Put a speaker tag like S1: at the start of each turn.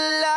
S1: love.